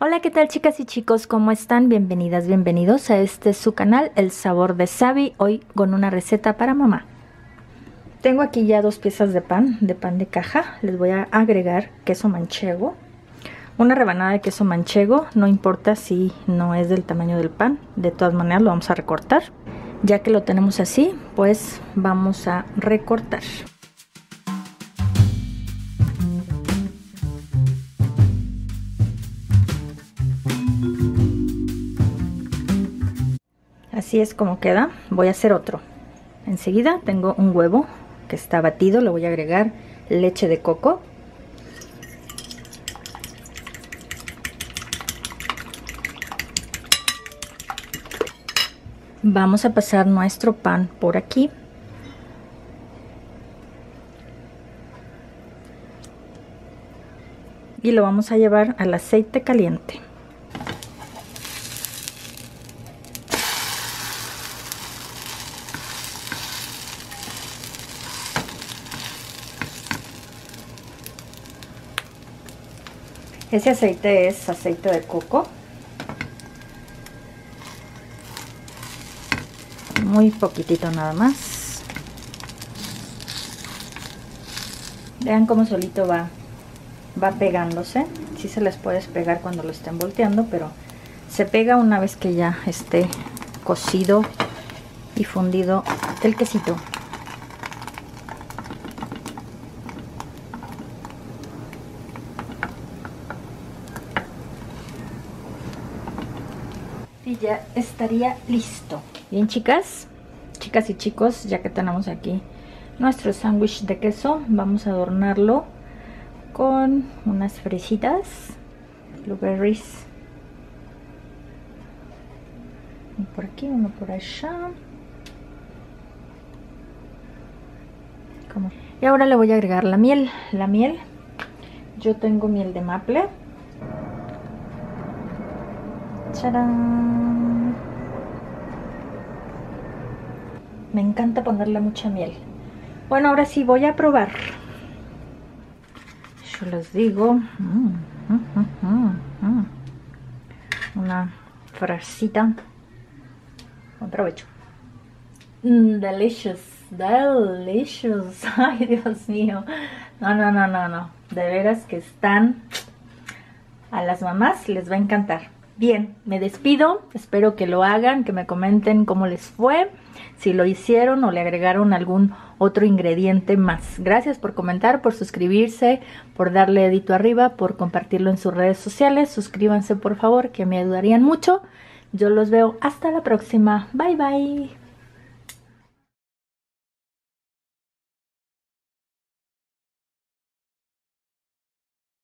Hola, ¿qué tal chicas y chicos? ¿Cómo están? Bienvenidas, bienvenidos a este su canal, El Sabor de Sabi, hoy con una receta para mamá. Tengo aquí ya dos piezas de pan, de pan de caja. Les voy a agregar queso manchego. Una rebanada de queso manchego, no importa si no es del tamaño del pan, de todas maneras lo vamos a recortar. Ya que lo tenemos así, pues vamos a recortar. Así es como queda. Voy a hacer otro. Enseguida tengo un huevo que está batido. Le voy a agregar leche de coco. Vamos a pasar nuestro pan por aquí. Y lo vamos a llevar al aceite caliente. Ese aceite es aceite de coco. Muy poquitito nada más. Vean cómo solito va, va pegándose. Sí se les puede pegar cuando lo estén volteando, pero se pega una vez que ya esté cocido y fundido el quesito. Y ya estaría listo. Bien, chicas, chicas y chicos, ya que tenemos aquí nuestro sándwich de queso, vamos a adornarlo con unas fresitas, blueberries. Uno por aquí, uno por allá. Y ahora le voy a agregar la miel. La miel, yo tengo miel de maple Me encanta ponerle mucha miel. Bueno, ahora sí voy a probar. Yo les digo. Mm, mm, mm, una frasita. Buen provecho. delicious. Delicious. Ay, Dios mío. No, no, no, no, no. De veras que están... A las mamás les va a encantar. Bien, me despido, espero que lo hagan, que me comenten cómo les fue, si lo hicieron o le agregaron algún otro ingrediente más. Gracias por comentar, por suscribirse, por darle dedito arriba, por compartirlo en sus redes sociales. Suscríbanse por favor, que me ayudarían mucho. Yo los veo hasta la próxima. Bye bye.